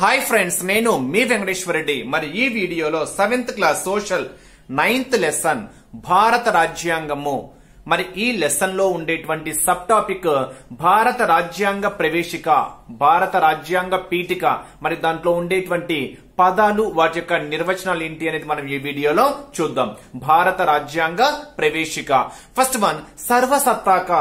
Hi friends నేను మీ వెంకటేశ్వర రెడ్డి. మరి ఈ వీడియోలో seventh class social ninth lesson భారత రాజ్యాంగము. మరి ఈ లెసన్లో ఉండేటువంటి సబ్ టాపిక్ భారత రాజ్యాంగ ప్రవేశిక భారత రాజ్యాంగ పీఠిక. మరి దాంట్లో ఉండేటువంటి పదాలు వాటి యొక్క నిర్వచనాలు ఏంటి అనేది మనం ఈ వీడియోలో చూద్దాం. భారత రాజ్యాంగ ప్రవేశిక. First one సర్వసత్తాక.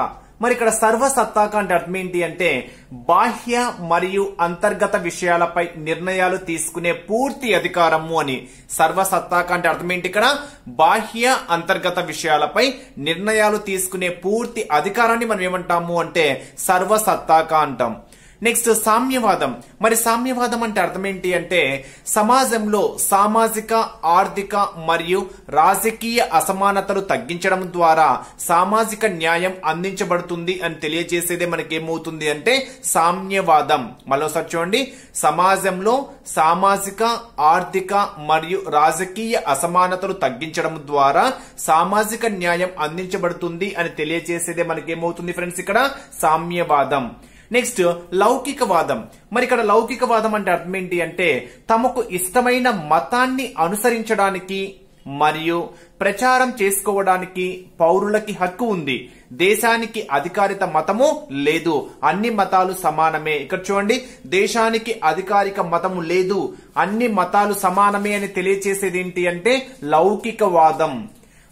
మరి ఇక్కడ సర్వసత్తాక అంటే అర్థం ఏంటి అంటే బాహ్య మరియు అంతర్గత విషయాలపై నిర్ణయాలు తీసుకునే పూర్తి అధికారము అని. సర్వసత్తాక అంటే అర్థం ఏంటి ఇక్కడ? బాహ్య అంతర్గత విషయాలపై నిర్ణయాలు తీసుకునే పూర్తి అధికారాన్ని మనం ఏమంటాము అంటే సర్వసత్తాక అంటాం. నెక్స్ట్ సామ్యవాదం. మరి సామ్యవాదం అంటే అర్థం ఏంటి అంటే సమాజంలో సామాజిక ఆర్థిక మరియు రాజకీయ అసమానతలు తగ్గించడం ద్వారా సామాజిక న్యాయం అందించబడుతుంది అని తెలియజేసేదే మనకేమవుతుంది అంటే సామ్యవాదం. మరోసారి చూడండి. సమాజంలో సామాజిక ఆర్థిక మరియు రాజకీయ అసమానతలు తగ్గించడం ద్వారా సామాజిక న్యాయం అందించబడుతుంది అని తెలియజేసేదే మనకేమవుతుంది ఫ్రెండ్స్ ఇక్కడ? సామ్యవాదం. నెక్స్ట్ లౌకికవాదం. మరి ఇక్కడ లౌకికవాదం అంటే అర్థం ఏంటి అంటే తమకు ఇష్టమైన మతాన్ని అనుసరించడానికి మరియు ప్రచారం చేసుకోవడానికి పౌరులకి హక్కు ఉంది. దేశానికి అధికారిత మతము లేదు. అన్ని మతాలు సమానమే. ఇక్కడ చూడండి దేశానికి అధికారిక మతము లేదు. అన్ని మతాలు సమానమే అని తెలియచేసేది ఏంటి అంటే లౌకికవాదం.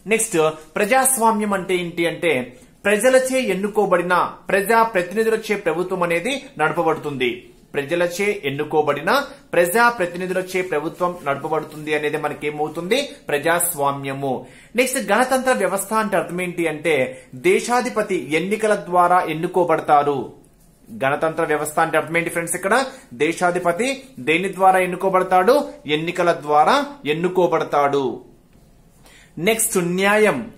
నెక్స్ట్ ప్రజాస్వామ్యం అంటే ఏంటి అంటే ప్రజలచే ఎన్నుకోబడిన ప్రజా ప్రతినిధులచే ప్రభుత్వం అనేది నడపబడుతుంది. ప్రజలచే ఎన్నుకోబడిన ప్రజా ప్రతినిధులచే ప్రభుత్వం నడపబడుతుంది అనేది మనకేమవుతుంది? ప్రజాస్వామ్యము. నెక్స్ట్ గణతంత్ర వ్యవస్థ అంటే అర్థం ఏంటి అంటే దేశాధిపతి ఎన్నికల ద్వారా ఎన్నుకోబడతారు. గణతంత్ర వ్యవస్థ అంటే అర్థం ఏంటి ఫ్రెండ్స్ ఇక్కడ? దేశాధిపతి దేని ద్వారా ఎన్నుకోబడతాడు? ఎన్నికల ద్వారా ఎన్నుకోబడతాడు. నెక్స్ట్ న్యాయం.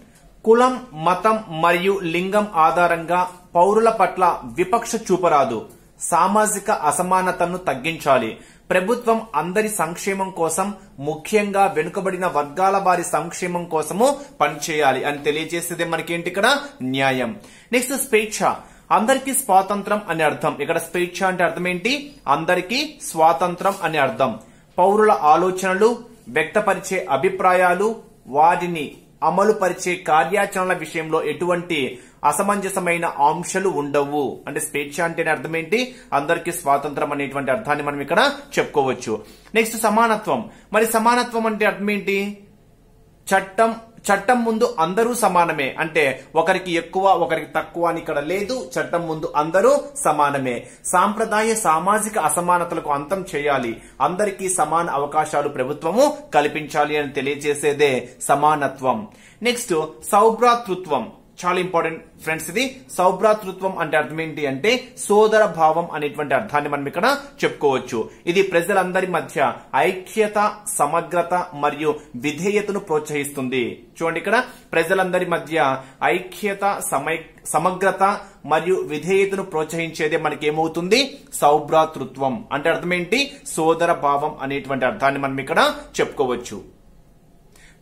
కులం మతం మరియు లింగం ఆధారంగా పౌరుల పట్ల విపక్ష చూపరాదు. సామాజిక అసమానతను తగ్గించాలి. ప్రభుత్వం అందరి సంక్షేమం కోసం ముఖ్యంగా వెనుకబడిన వర్గాల వారి సంక్షేమం కోసము పనిచేయాలి అని తెలియజేసేదే మనకేంటి ఇక్కడ? న్యాయం. నెక్స్ట్ స్వేచ్ఛ. అందరికీ స్వాతంత్రం అని అర్థం. ఇక్కడ స్వేచ్ఛ అంటే అర్థం ఏంటి అందరికీ స్వాతంత్రం అని అర్థం. పౌరుల ఆలోచనలు వ్యక్తపరిచే అభిప్రాయాలు వాటిని అమలు పరిచే కార్యాచరణల విషయంలో ఎటువంటి అసమంజసమైన ఆంక్షలు ఉండవు. అంటే స్వేచ్ఛ అంటే అర్థం ఏంటి అందరికీ స్వాతంత్రం అనేటువంటి అర్థాన్ని మనం ఇక్కడ చెప్పుకోవచ్చు. నెక్స్ట్ సమానత్వం. మరి సమానత్వం అంటే అర్థం ఏంటి చట్టం చట్టం ముందు అందరూ సమానమే. అంటే ఒకరికి ఎక్కువ ఒకరికి తక్కువ అని ఇక్కడ లేదు. చట్టం ముందు అందరూ సమానమే. సాంప్రదాయ సామాజిక అసమానతలకు అంతం చేయాలి. అందరికీ సమాన అవకాశాలు ప్రభుత్వము కల్పించాలి అని తెలియజేసేదే సమానత్వం. నెక్స్ట్ సౌభ్రాతృత్వం. చాలా ఇంపార్టెంట్ ఫ్రెండ్స్ ఇది. సౌభ్రాతృత్వం అంటే అర్థం ఏంటి అంటే సోదర భావం అనేటువంటి అర్థాన్ని మనం ఇక్కడ చెప్పుకోవచ్చు. ఇది ప్రజలందరి మధ్య ఐక్యత సమగ్రత మరియు విధేయతను ప్రోత్సహిస్తుంది. చూడండి ఇక్కడ. ప్రజలందరి మధ్య ఐక్యత సమై సమగ్రత మరియు విధేయతను ప్రోత్సహించేదే మనకేమవుతుంది? సౌభ్రాతృత్వం. అంటే అర్థం ఏంటి? సోదర భావం అనేటువంటి అర్థాన్ని మనం ఇక్కడ చెప్పుకోవచ్చు.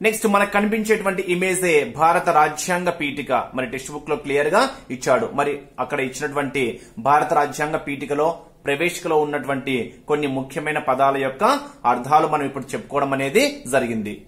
నెక్స్ట్ మనకు కనిపించేటువంటి ఇమేజే భారత రాజ్యాంగ పీఠిక. మరి టెక్స్ట్ బుక్లో క్లియర్గా ఇచ్చాడు. మరి అక్కడ ఇచ్చినటువంటి భారత రాజ్యాంగ పీఠికలో ప్రవేశికలో ఉన్నటువంటి కొన్ని ముఖ్యమైన పదాల యొక్క అర్థాలు మనం ఇప్పుడు చెప్పుకోవడం అనేది జరిగింది.